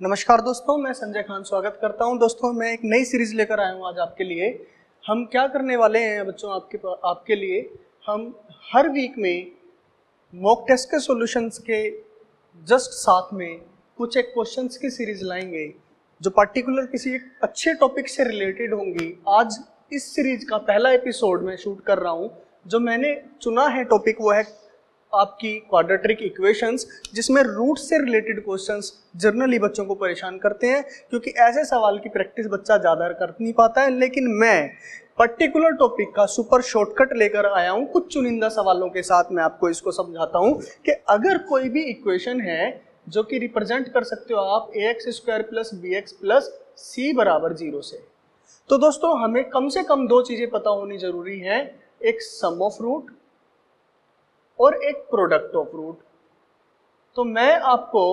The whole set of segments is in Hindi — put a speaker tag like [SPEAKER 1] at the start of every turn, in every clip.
[SPEAKER 1] नमस्कार दोस्तों, मैं संजय खान स्वागत करता हूँ। दोस्तों, मैं एक नई सीरीज़ लेकर आया हूँ आज आपके लिए। हम क्या करने वाले हैं बच्चों आपके आपके लिए? हम हर वीक में मॉक टेस्ट के सॉल्यूशंस के जस्ट साथ में कुछ एक क्वेश्चंस की सीरीज़ लाएँगे, जो पर्टिकुलर किसी एक अच्छे टॉपिक से रिलेटेड होंगी। आज इस सीरीज़ का पहला एपिसोड मैं शूट कर रहा हूँ, जो मैंने चुना है टॉपिक वो है आपकी क्वाड्रेटिक इक्वेशंस जिसमें रूट से रिलेटेड क्वेश्चंस जर्नली बच्चों को परेशान करते हैं, क्योंकि ऐसे सवाल की प्रैक्टिस बच्चा ज़्यादा कर नहीं पाता है। लेकिन मैं पर्टिकुलर टॉपिक का सुपर शॉर्टकट लेकर आया हूँ, कुछ चुनिंदा सवालों के साथ मैं आपको इसको समझाता हूँ कि अगर कोई भी इक्वेशन है जो कि रिप्रेजेंट कर सकते हो आप a x square plus b x plus c बराबर ज़ीरो से। तो दोस्तों, हमें कम से कम दो चीज़ें पता होनी ज़रूरी है। एक सम ऑफ़ रूट और एक प्रोडक्ट ऑफ़ रूट तो मैं आपको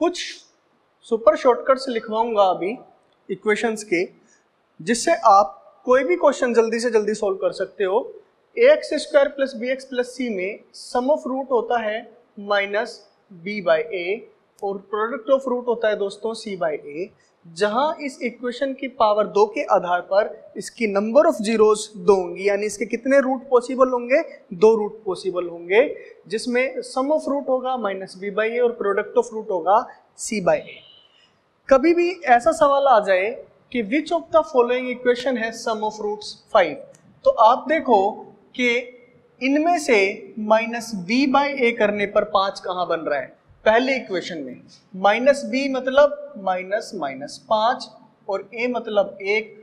[SPEAKER 1] कुछ सुपर शॉर्टकट्स लिखवाऊँगा अभी इक्वेशंस के, जिससे आप कोई भी क्वेश्चन जल्दी से जल्दी सॉल्व कर सकते हो। A x square plus b x plus c में सम ऑफ़ रूट होता है माइनस बी बाई ए और प्रोडक्ट ऑफ़ रूट होता है दोस्तों सी बाई ए जहाँ इस इक्वेशन की पावर दो के आधार पर इसकी नंबर ऑफ़ जीरोस दो होंगी, यानी इसके कितने रूट पॉसिबल होंगे? दो रूट पॉसिबल होंगे, जिसमें सम ऑफ़ रूट होगा माइनस बी बाई ए और प्रोडक्ट ऑफ़ रूट होगा सी बाई ए कभी भी ऐसा सवाल आ जाए कि which of the following equation है सम ऑफ़ रूट्स फाइव तो आप देखो कि इनमें से माइनस बी बाई ए करने पर पाँच कहाँ बन रहा है? पहले इक्वेशन में। माइनस बी मतलब माइनस माइनस पाँच और ए मतलब एक।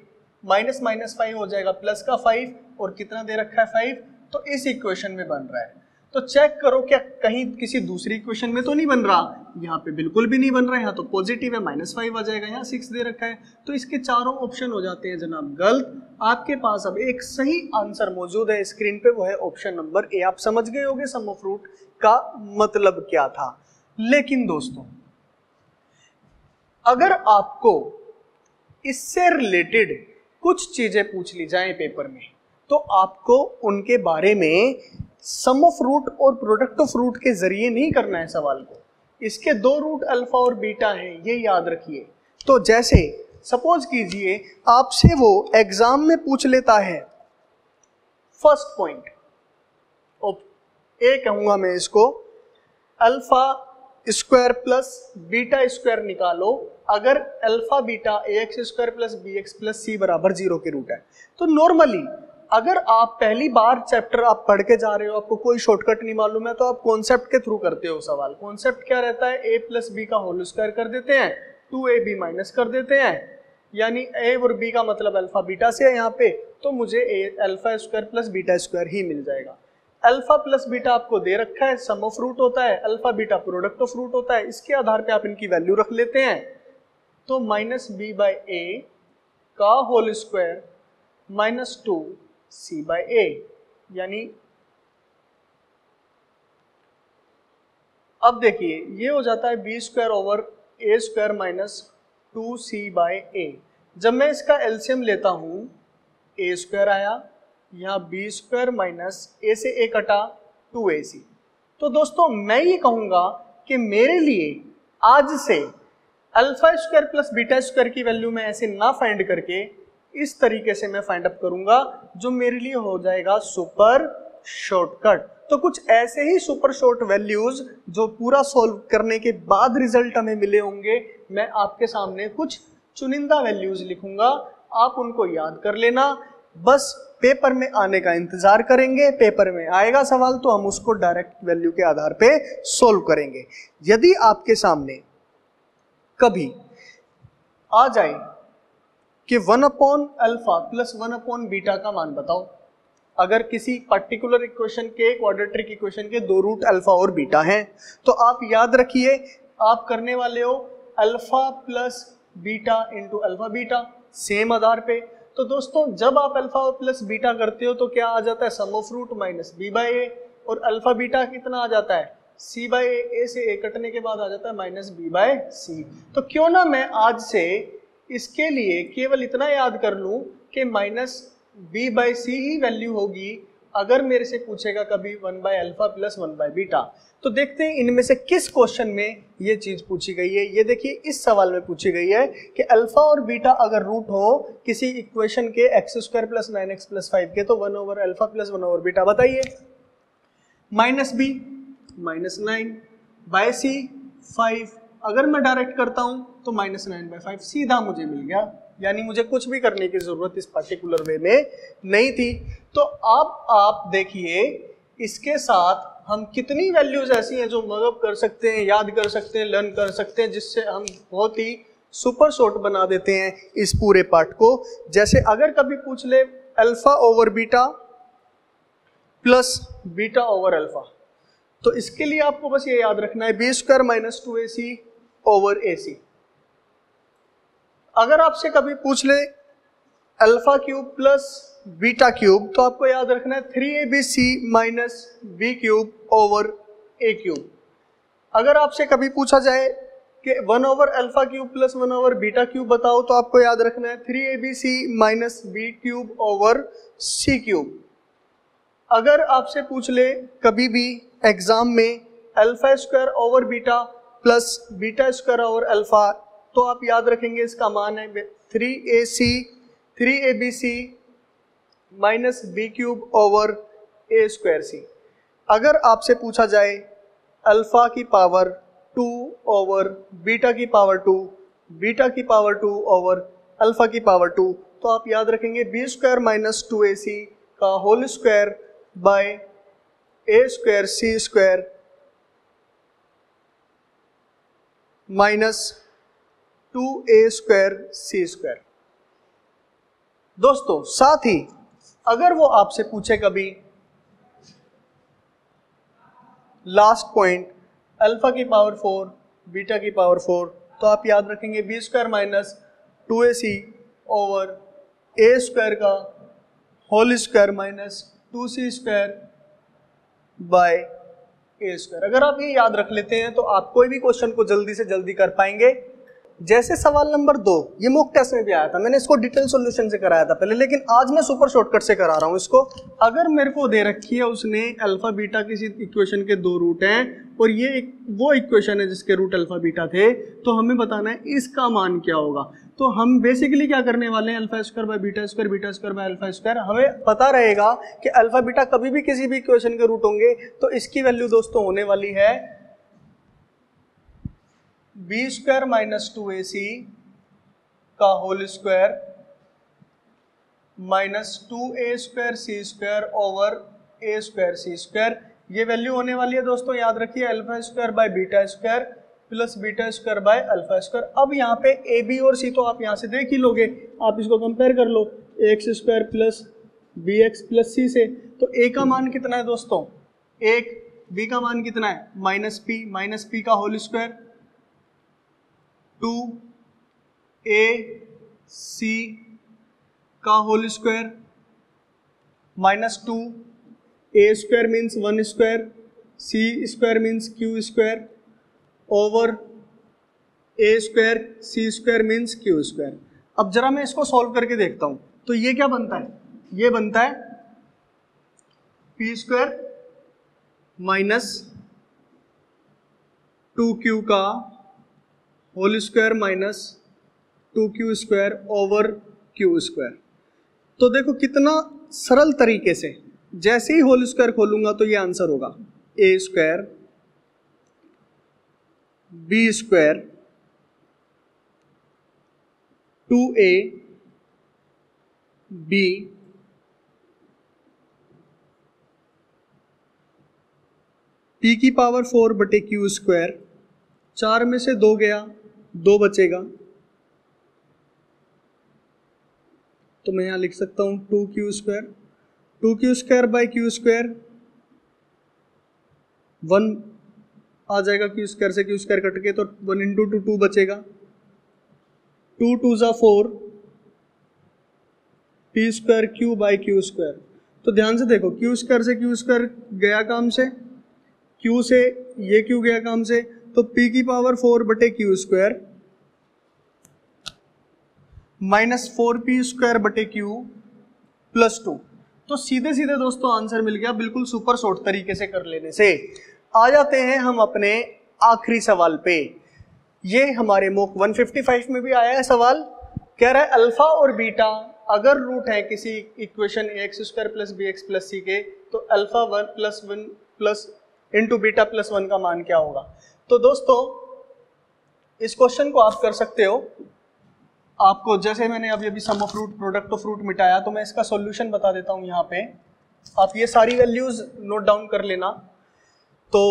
[SPEAKER 1] माइनस माइनस फाइव हो जाएगा प्लस का फाइव और कितना दे रखा है फाइव तो इस इक्वेशन में बन रहा है। तो चेक करो क्या कहीं किसी दूसरी इक्वेशन में तो नहीं बन रहा? यहाँ पे बिल्कुल भी नहीं बन रहा है। यहाँ तो पॉजिटिव है माइनस फाइव आ जाएगा। यहाँ सिक्स दे रखा है। तो इसके चारों ऑप्शन हो जाते हैं जनाब। गलत। आपके पास अब एक सही आंसर मौजूद है स्क्रीन पे। वो है ऑप्शन नंबर ए आप समझ गए होगे सम ऑफ़ रूट का मतलब क्या था। लेकिन दोस्तों, अगर आपको इससे रिलेटेड कुछ चीज़ें पूछ ली जाए पेपर में तो आपको उनके बारे में सम ऑफ़ रूट और प्रोडक्ट ऑफ़ रूट के ज़रिए नहीं करना है सवाल को। इसके दो रूट अल्फ़ा और बीटा हैं, ये याद रखिए। तो जैसे सपोज़ कीजिए, आपसे वो एग्ज़ाम में पूछ लेता है। फ़र्स्ट पॉइंट ए कहूँगा मैं इसको। Alpha square plus beta square निकालो, अगर alpha beta a x square plus b x plus c बराबर ज़ीरो के रूट है। तो नॉर्मली अगर आप पहली बार चैप्टर आप पढ़ के जा रहे हो, आपको कोई शॉर्टकट नहीं मालूम है तो आप कॉन्सेप्ट के थ्रू करते हो सवाल। कॉन्सेप्ट क्या रहता है? ए प्लस बी का होल स्क्वायर कर देते हैं टू ए बी माइनस कर देते हैं। यानी ए और बी का मतलब अल्फ़ा बीटा से है यहाँ पे तो मुझे a alpha square plus beta square ही मिल जाएगा। अल्फ़ा प्लस बीटा आपको दे रखा है सम ऑफ़ रूट होता है, alpha beta product of root होता है, इसके आधार पे आप इनकी वैल्यू रख लेते हैं। तो माइनस बी बाई ए का whole square minus two c by a यानी अब देखिए, ये हो जाता है b square over a square minus two c by a जब मैं इसका एल्सियम लेता हूँ ए स्क्वायर आया यहाँ बी स्क्वायर माइनस ए से ए कटा टू ए सी तो दोस्तों, मैं ये कहूँगा कि मेरे लिए आज से alpha square plus beta square की वैल्यू में ऐसे ना फाइंड करके इस तरीके से मैं फाइंड अप करूँगा जो मेरे लिए हो जाएगा सुपर शॉर्टकट तो कुछ ऐसे ही सुपर शॉर्ट वैल्यूज़ जो पूरा सॉल्व करने के बाद रिज़ल्ट हमें मिले होंगे, मैं आपके सामने कुछ चुनिंदा वैल्यूज़ लिखूँगा। आप उनको याद कर लेना। बस पेपर में आने का इंतज़ार करेंगे, पेपर में आएगा सवाल तो हम उसको डायरेक्ट वैल्यू के आधार पे सोल्व करेंगे। यदि आपके सामने कभी आ जाए कि one upon alpha plus one upon beta का मान बताओ, अगर किसी पर्टिकुलर इक्वेशन के, क्वाड्रेटिक इक्वेशन के दो रूट अल्फ़ा और बीटा हैं तो आप याद रखिए, आप करने वाले हो alpha plus beta into alpha beta, same आधार पे। तो दोस्तों, जब आप अल्फ़ा प्लस बीटा करते हो तो क्या आ जाता है? Sum of root minus b by a और अल्फ़ा बीटा कितना आ जाता है? सी बाई ए से ए कटने के बाद आ जाता है माइनस बी बाय सी तो क्यों ना मैं आज से इसके लिए केवल इतना याद कर लूँ कि माइनस बी बाई सी ही वैल्यू होगी अगर मेरे से पूछेगा कभी one by alpha plus one by beta तो देखते हैं इनमें से किस क्वेश्चन में ये चीज़ पूछी गई है। ये देखिए, इस सवाल में पूछी गई है कि अल्फ़ा और बीटा अगर रूट हो किसी इक्वेशन के x square plus nine x plus five के तो one over alpha plus one over beta. बताइए। Minus b, minus nine, by c, five. अगर मैं डायरेक्ट करता हूँ तो माइनस नाइन बाय फाइव। सीधा मुझे मिल गया। यानी मुझे कुछ भी करने की ज़रूरत इस पर्टिकुलर वे में नहीं थी। तो अब आप देखिए, इसके साथ हम कितनी वैल्यूज़ ऐसी हैं जो मगअप कर सकते हैं, याद कर सकते हैं लर्न कर सकते हैं, जिससे हम बहुत ही सुपर शॉर्ट बना देते हैं इस पूरे पार्ट को। जैसे अगर कभी पूछ ले alpha over beta plus beta over alpha तो इसके लिए आपको बस ये याद रखना है b square minus two a c over a c अगर आपसे कभी पूछ ले alpha cube plus beta cube तो आपको याद रखना है three a b c minus b cube over a cube अगर आपसे कभी पूछा जाए कि one over alpha cube plus one over beta cube बताओ तो आपको याद रखना है three a b c minus b cube over c cube अगर आपसे पूछ ले कभी भी एग्ज़ाम में alpha square over beta plus beta square over alpha तो आप याद रखेंगे इसका मान है three a c three a b c minus b cube over a square c अगर आपसे पूछा जाए अल्फ़ा की पावर टू ओवर बीटा की पावर टू बीटा की पावर टू ओवर अल्फ़ा की पावर टू तो आप याद रखेंगे b square minus two a c का whole square by a square c square minus two a square c square. दोस्तों, साथ ही अगर वो आपसे पूछे कभी लास्ट पॉइंट अल्फ़ा की पावर फोर बीटा की पावर फोर तो आप याद रखेंगे b square minus two a c over a square का whole square minus two c square by a square अगर आप ये याद रख लेते हैं तो आप कोई भी क्वेश्चन को जल्दी से जल्दी कर पाएँगे। जैसे सवाल नंबर दो, ये मुक टेस्ट में भी आया था। मैंने इसको डिटेल सॉल्यूशन से कराया था पहले, लेकिन आज मैं सुपर शॉर्टकट से करा रहा हूँ इसको। अगर मेरे को दे रखी है उसने अल्फ़ा बीटा किसी इक्वेशन के दो रूट हैं, और ये एक, वो इक्वेशन है जिसके रूट अल्फ़ा बीटा थे तो हमें बताना है इसका मान क्या होगा। तो हम बेसिकली क्या करने वाले हैं? Alpha square by beta square beta square by alpha square हमें पता रहेगा कि अल्फ़ा बीटा कभी भी किसी भी इक्वेशन के रूट होंगे तो इसकी वैल्यू दोस्तों होने वाली है b square minus two a c का whole square minus two a square c square over a square c square ये वैल्यू होने वाली है दोस्तों, याद रखिए alpha square by beta square plus beta square by alpha square अब यहाँ पे ए बी और सी तो आप यहाँ से देख ही लोगे। आप इसको कंपेयर कर लो x square plus b x plus c से। तो ए का मान कितना है दोस्तों? एक बी का मान कितना है? माइनस पी माइनस पी का whole square two a c का whole square minus two a square means one square, c square means q square, over a square, c square means q square. अब जरा मैं इसको सॉल्व करके देखता हूँ। तो ये क्या बनता है? ये बनता है p square minus two q का whole square minus two q square over q square तो देखो कितना सरल तरीके से, जैसे ही होल स्क्वायर खोलूँगा तो ये आंसर होगा। A square b square two a b p की पावर फोर बटे क्यू स्क्वायर चार में से दो गया। दो बचेगा। तो मैं यहाँ लिख सकता हूँ two q square. Two q square by q square. One आ जाएगा क्यू स्क्वायर से क्यू स्क्वायर कट के तो वन इंटू टू टू बचेगा। टू टू ज़ा four. P square q by q square. तो ध्यान से देखो, क्यू स्क्वायर से क्यू स्क्वायर गया काम से, क्यू से ये क्यू गया काम से तो p की पावर फोर बटे q square minus four p square बटे क्यू प्लस टू तो सीधे सीधे दोस्तों आंसर मिल गया बिल्कुल सुपर शॉर्ट तरीके से कर लेने से। आ जाते हैं हम अपने आखिरी सवाल पे। ये हमारे मोक 155 में भी आया है सवाल। कह रहा है अल्फ़ा और बीटा अगर रूट है किसी equation x square plus b x plus c के तो alpha one plus one plus into beta plus one का मान क्या होगा? तो दोस्तों, इस क्वेश्चन को आप कर सकते हो। आपको जैसे मैंने अभी अभी sum of root product of root मिटाया तो मैं इसका सॉल्यूशन बता देता हूँ यहाँ पे। आप ये सारी वैल्यूज़ नोट डाउन कर लेना। तो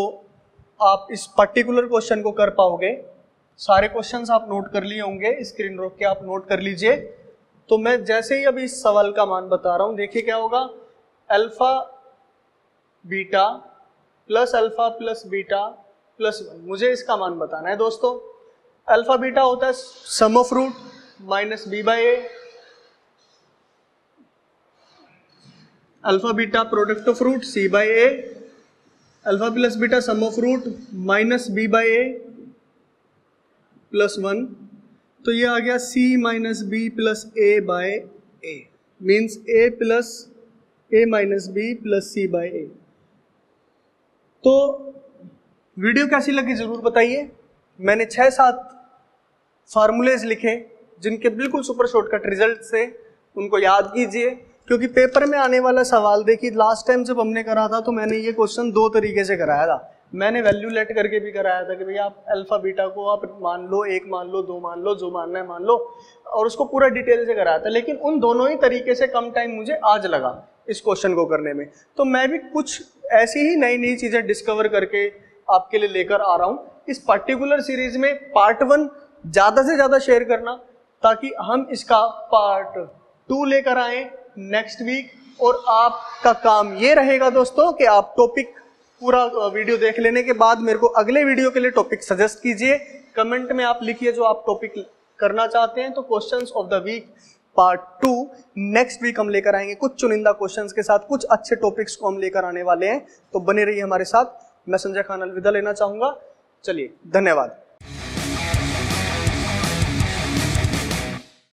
[SPEAKER 1] आप इस पर्टिकुलर क्वेश्चन को कर पाओगे। सारे क्वेश्चंस आप नोट कर लिए होंगे स्क्रीन रोक के आप नोट कर लीजिए। तो मैं जैसे ही अभी इस सवाल का मान बता रहा हूँ, देखिए क्या होगा। Alpha beta plus alpha plus beta plus one मुझे इसका मान बताना है दोस्तों। अल्फ़ा बीटा होता है sum of root minus b by a alpha beta product of root c by a alpha plus beta sum of root minus b by a plus one तो ये आ गया c minus b plus a by a means a plus a minus b plus c by a तो वीडियो कैसी लगी ज़रूर बताइए। मैंने छः सात फार्मूलेज लिखे, जिनके बिल्कुल सुपर शॉर्टकट रिज़ल्ट से उनको याद कीजिए, क्योंकि पेपर में आने वाला सवाल देखिए लास्ट टाइम जब हमने करा था तो मैंने ये क्वेश्चन दो तरीके से कराया था। मैंने वैल्यू लेट करके भी कराया था कि भैया आप अल्फ़ा बीटा को आप मान लो, एक मान लो, दो मान लो, जो मानना है मान लो, और उसको पूरा डिटेल से कराया था। लेकिन उन दोनों ही तरीके से कम टाइम मुझे आज लगा, इस क्वेश्चन को करने में। तो मैं भी कुछ ऐसी ही नई नई चीज़ें डिस्कवर करके आपके लिए लेकर आ रहा हूँ। इस पर्टिकुलर सीरीज़ में पार्ट वन ज़्यादा से ज़्यादा शेयर करना, ताकि हम इसका पार्ट टू लेकर आए नेक्स्ट वीक और आपका काम ये रहेगा दोस्तों कि आप टॉपिक पूरा वीडियो देख लेने के बाद मेरे को अगले वीडियो के लिए टॉपिक सजेस्ट कीजिए। कमेंट में आप लिखिए जो आप टॉपिक करना चाहते हैं। तो questions of the week part two next week हम लेकर आएँगे। कुछ चुनिंदा क्वेश्चंस के साथ कुछ अच्छे टॉपिक्स को हम लेकर आने वाले हैं। तो बने रहिए हमारे साथ। मैं संजय खान अलविदा लेना चाहूँगा। चलिए धन्यवाद।